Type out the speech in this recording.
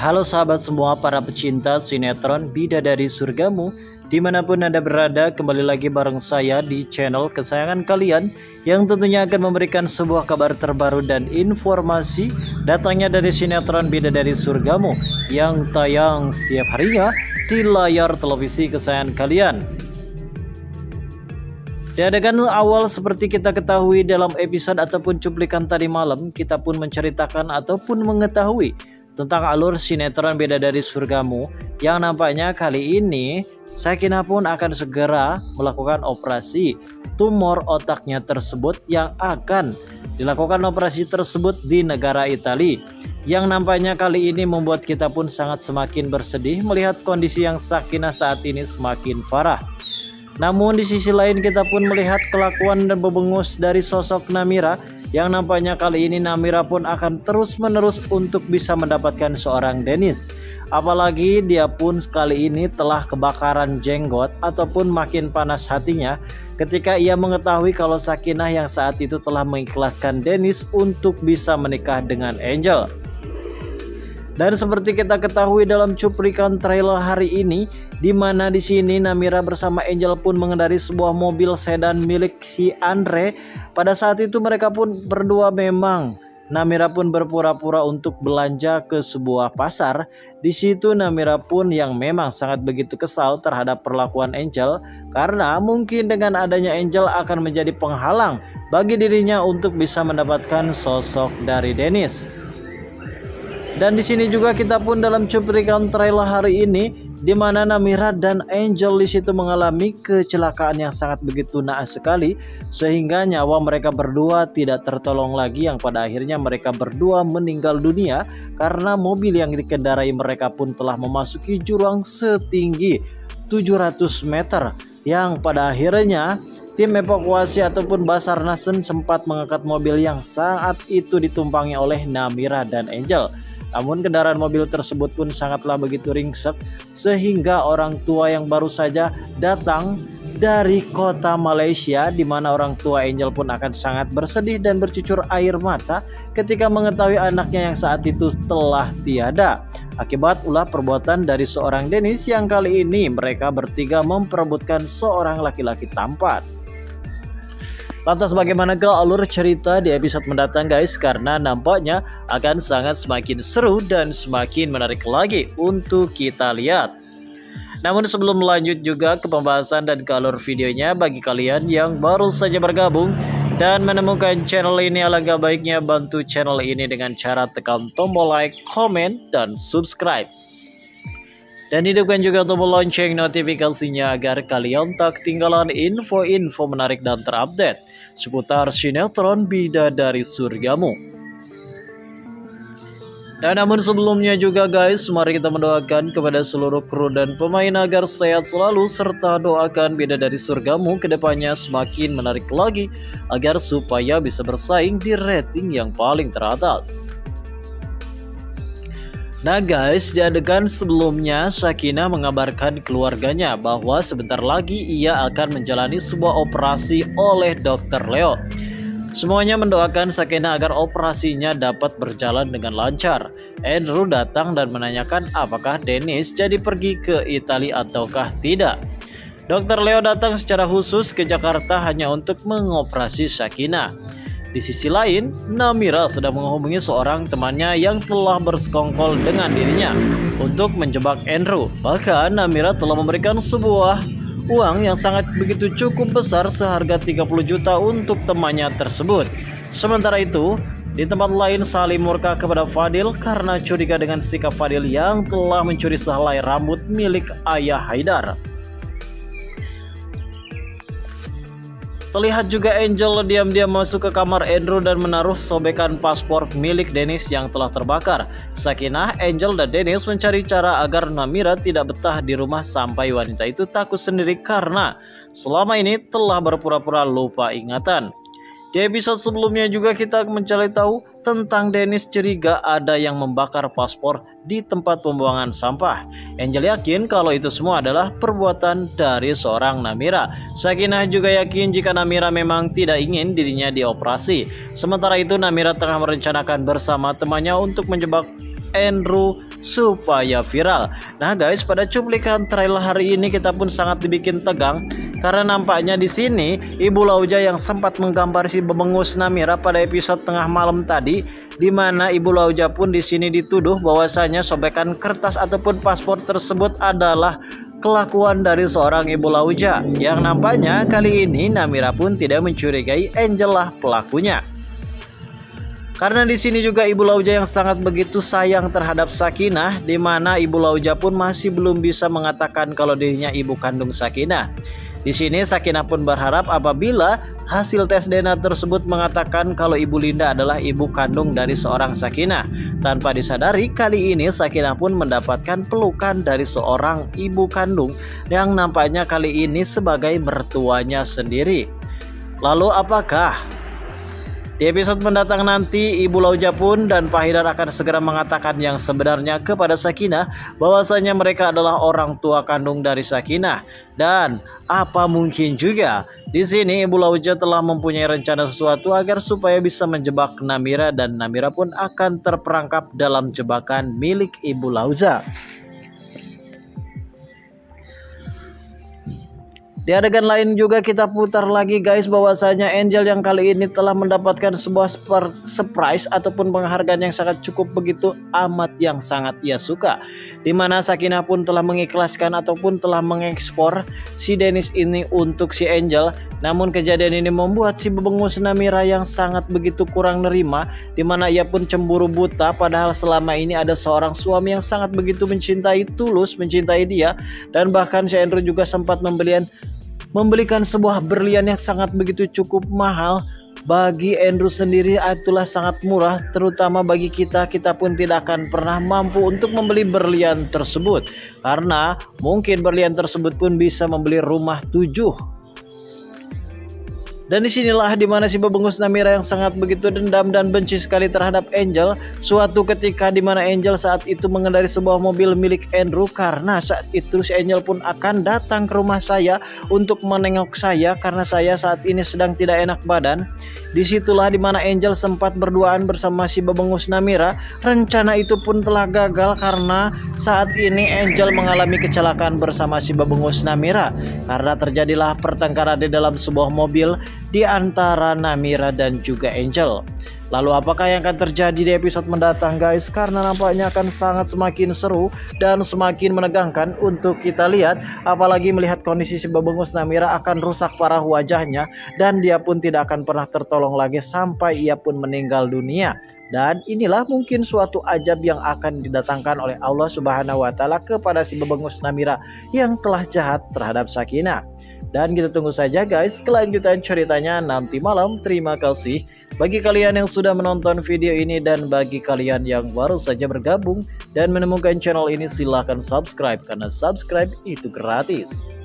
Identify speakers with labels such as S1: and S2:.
S1: Halo sahabat semua para pecinta sinetron Bidadari Surgamu Di mana pun Anda berada kembali lagi bareng saya di channel kesayangan kalian Yang tentunya akan memberikan sebuah kabar terbaru dan informasi Datangnya dari sinetron Bidadari Surgamu Yang tayang setiap harinya di layar televisi kesayangan kalian. Di awal seperti kita ketahui dalam episode ataupun cuplikan tadi malam, kita pun menceritakan ataupun mengetahui tentang alur sinetron beda dari surgamu yang nampaknya kali ini Sakinah pun akan segera melakukan operasi tumor otaknya tersebut yang akan dilakukan operasi tersebut di negara Italia yang nampaknya kali ini membuat kita pun sangat semakin bersedih melihat kondisi yang Sakinah saat ini semakin parah. Namun di sisi lain kita pun melihat kelakuan dan bebengus dari sosok Namira yang nampaknya kali ini Namira pun akan terus-menerus untuk bisa mendapatkan seorang Dennis. Apalagi dia pun sekali ini telah kebakaran jenggot ataupun makin panas hatinya ketika ia mengetahui kalau Sakinah yang saat itu telah mengikhlaskan Dennis untuk bisa menikah dengan Angel. Dan seperti kita ketahui dalam cuplikan trailer hari ini, di mana di sini Namira bersama Angel pun mengendari sebuah mobil sedan milik si Andre. Pada saat itu mereka pun berdua memang Namira pun berpura-pura untuk belanja ke sebuah pasar. Di situ Namira pun yang memang sangat begitu kesal terhadap perlakuan Angel karena mungkin dengan adanya Angel akan menjadi penghalang bagi dirinya untuk bisa mendapatkan sosok dari Dennis. Dan di sini juga kita pun dalam cuplikan trailer hari ini di mana Namira dan Angel di situ mengalami kecelakaan yang sangat begitu naas sekali sehingga nyawa mereka berdua tidak tertolong lagi yang pada akhirnya mereka berdua meninggal dunia karena mobil yang dikendarai mereka pun telah memasuki jurang setinggi 700 meter yang pada akhirnya tim evakuasi ataupun Basarnasen sempat mengangkat mobil yang saat itu ditumpangi oleh Namira dan Angel. Namun kendaraan mobil tersebut pun sangatlah begitu ringsek sehingga orang tua yang baru saja datang dari kota Malaysia di mana orang tua Angel pun akan sangat bersedih dan bercucur air mata ketika mengetahui anaknya yang saat itu telah tiada akibat ulah perbuatan dari seorang Dennis yang kali ini mereka bertiga memperebutkan seorang laki-laki tampan. Lantas bagaimana ke alur cerita di episode mendatang guys karena nampaknya akan sangat semakin seru dan semakin menarik lagi untuk kita lihat. Namun sebelum lanjut juga ke pembahasan dan ke alur videonya bagi kalian yang baru saja bergabung dan menemukan channel ini alangkah baiknya bantu channel ini dengan cara tekan tombol like, comment, dan subscribe. Dan hidupkan juga tombol lonceng notifikasinya agar kalian tak ketinggalan info-info menarik dan terupdate seputar sinetron Bidadari Surgamu. Dan namun sebelumnya juga guys, mari kita mendoakan kepada seluruh kru dan pemain agar sehat selalu serta doakan Bidadari Surgamu ke depannya semakin menarik lagi agar supaya bisa bersaing di rating yang paling teratas. Nah guys, di adegan sebelumnya Sakinah mengabarkan keluarganya bahwa sebentar lagi ia akan menjalani sebuah operasi oleh Dr. Leo. Semuanya mendoakan Sakinah agar operasinya dapat berjalan dengan lancar. Andrew datang dan menanyakan apakah Dennis jadi pergi ke Italia ataukah tidak. Dr. Leo datang secara khusus ke Jakarta hanya untuk mengoperasi Sakinah. Di sisi lain, Namira sedang menghubungi seorang temannya yang telah bersekongkol dengan dirinya untuk menjebak Andrew. Bahkan Namira telah memberikan sebuah uang yang sangat begitu cukup besar seharga 30 juta untuk temannya tersebut. Sementara itu, di tempat lain Salim murka kepada Fadil karena curiga dengan sikap Fadil yang telah mencuri sehelai rambut milik ayah Haidar. Terlihat juga Angel diam-diam masuk ke kamar Andrew dan menaruh sobekan paspor milik Dennis yang telah terbakar. Sakinah, Angel, dan Dennis mencari cara agar Namira tidak betah di rumah sampai wanita itu takut sendiri karena selama ini telah berpura-pura lupa ingatan. Di episode sebelumnya juga kita mencari tahu tentang Dennis curiga ada yang membakar paspor di tempat pembuangan sampah. Angel yakin kalau itu semua adalah perbuatan dari seorang Namira. Sakinah juga yakin jika Namira memang tidak ingin dirinya dioperasi. Sementara itu Namira tengah merencanakan bersama temannya untuk menjebak Andrew supaya viral. Nah guys, pada cuplikan trailer hari ini kita pun sangat dibikin tegang karena nampaknya di sini Ibu Lauja yang sempat menggambar si Bebengus Namira pada episode tengah malam tadi di mana Ibu Lauja pun di sini dituduh bahwasanya sobekan kertas ataupun paspor tersebut adalah kelakuan dari seorang Ibu Lauja yang nampaknya kali ini Namira pun tidak mencurigai Angel pelakunya. Karena di sini juga Ibu Lauja yang sangat begitu sayang terhadap Sakinah, di mana Ibu Lauja pun masih belum bisa mengatakan kalau dirinya ibu kandung Sakinah. Di sini Sakinah pun berharap apabila hasil tes DNA tersebut mengatakan kalau Ibu Linda adalah ibu kandung dari seorang Sakinah. Tanpa disadari, kali ini Sakinah pun mendapatkan pelukan dari seorang ibu kandung yang nampaknya kali ini sebagai mertuanya sendiri. Lalu apakah di episode mendatang nanti, Ibu Lauja pun dan Pak Hidar akan segera mengatakan yang sebenarnya kepada Sakinah bahwasanya mereka adalah orang tua kandung dari Sakinah. Dan apa mungkin juga di sini Ibu Lauja telah mempunyai rencana sesuatu agar supaya bisa menjebak Namira dan Namira pun akan terperangkap dalam jebakan milik Ibu Lauja. Di adegan lain juga kita putar lagi guys bahwasanya Angel yang kali ini telah mendapatkan sebuah surprise ataupun penghargaan yang sangat cukup begitu amat yang sangat ia suka. Di mana Sakinah pun telah mengikhlaskan ataupun telah mengekspor si Dennis ini untuk si Angel. Namun kejadian ini membuat si bebengus Namira yang sangat begitu kurang nerima di mana ia pun cemburu buta padahal selama ini ada seorang suami yang sangat begitu mencintai tulus mencintai dia dan bahkan si Andrew juga sempat membelian membelikan sebuah berlian yang sangat begitu cukup mahal. Bagi Andrew sendiri itulah sangat murah terutama bagi kita. Kita pun tidak akan pernah mampu untuk membeli berlian tersebut karena mungkin berlian tersebut pun bisa membeli rumah tujuh dan di sinilah di mana si Bebengus Namira yang sangat begitu dendam dan benci sekali terhadap Angel. Suatu ketika di mana Angel saat itu mengendari sebuah mobil milik Andrew karena saat itu si Angel pun akan datang ke rumah saya untuk menengok saya karena saya saat ini sedang tidak enak badan. Di situlah di mana Angel sempat berduaan bersama si Bebengus Namira. Rencana itu pun telah gagal karena saat ini Angel mengalami kecelakaan bersama si Bebengus Namira karena terjadilah pertengkaran di dalam sebuah mobil di antara Namira dan juga Angel. Lalu apakah yang akan terjadi di episode mendatang guys? Karena nampaknya akan sangat semakin seru dan semakin menegangkan untuk kita lihat. Apalagi melihat kondisi si Babengus Namira akan rusak parah wajahnya dan dia pun tidak akan pernah tertolong lagi sampai ia pun meninggal dunia. Dan inilah mungkin suatu ajab yang akan didatangkan oleh Allah Subhanahu wa taala kepada si Babengus Namira yang telah jahat terhadap Sakinah. Dan kita tunggu saja guys kelanjutan ceritanya nanti malam. Terima kasih bagi kalian yang sudah menonton video ini dan bagi kalian yang baru saja bergabung dan menemukan channel ini silahkan subscribe karena subscribe itu gratis.